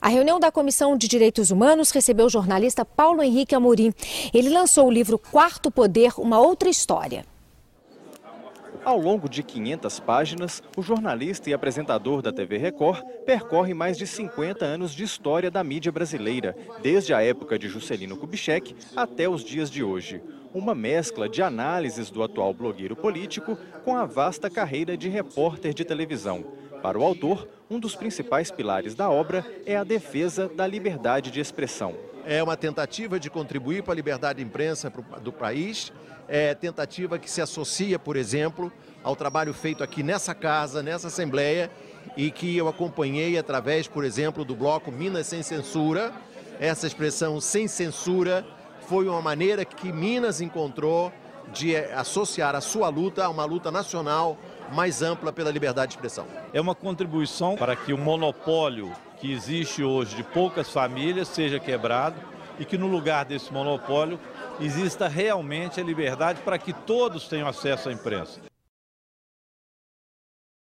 A reunião da Comissão de Direitos Humanos recebeu o jornalista Paulo Henrique Amorim. Ele lançou o livro Quarto Poder, uma outra história. Ao longo de 500 páginas, o jornalista e apresentador da TV Record percorre mais de 50 anos de história da mídia brasileira, desde a época de Juscelino Kubitschek até os dias de hoje. Uma mescla de análises do atual blogueiro político com a vasta carreira de repórter de televisão. Para o autor, um dos principais pilares da obra é a defesa da liberdade de expressão. É uma tentativa de contribuir para a liberdade de imprensa do país, é tentativa que se associa, por exemplo, ao trabalho feito aqui nessa casa, nessa Assembleia, e que eu acompanhei através, por exemplo, do bloco Minas Sem Censura. Essa expressão sem censura foi uma maneira que Minas encontrou de associar a sua luta a uma luta nacional mais ampla pela liberdade de expressão. É uma contribuição para que o monopólio que existe hoje de poucas famílias seja quebrado e que no lugar desse monopólio exista realmente a liberdade para que todos tenham acesso à imprensa.